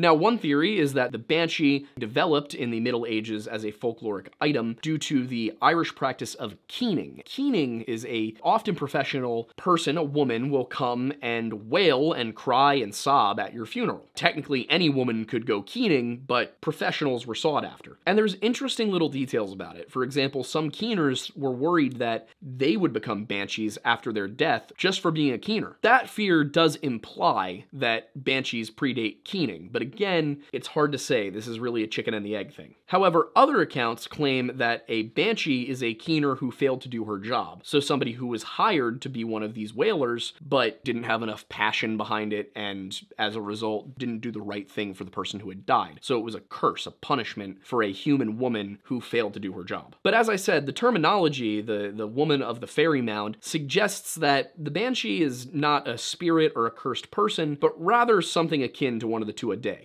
Now, one theory is that the banshee developed in the Middle Ages as a folkloric item due to the Irish practice of keening. Keening is a often professional person, a woman, will come and wail and cry and sob at your funeral. Technically, any woman could go keening, but professionals were sought after. And there's interesting little details about it. For example, some keeners were worried that they would become banshees after their death just for being a keener. That fear does imply that banshees predate keening, but again, it's hard to say. This is really a chicken and the egg thing. However, other accounts claim that a banshee is a keener who failed to do her job. So somebody who was hired to be one of these wailers, but didn't have enough passion behind it, and as a result, didn't do the right thing for the person who had died. So it was a curse, a punishment for a human woman who failed to do her job. But as I said, the terminology, the, the woman of the fairy mound, suggests that the banshee is not a spirit or a cursed person, but rather something akin to one of the Tuatha Dé.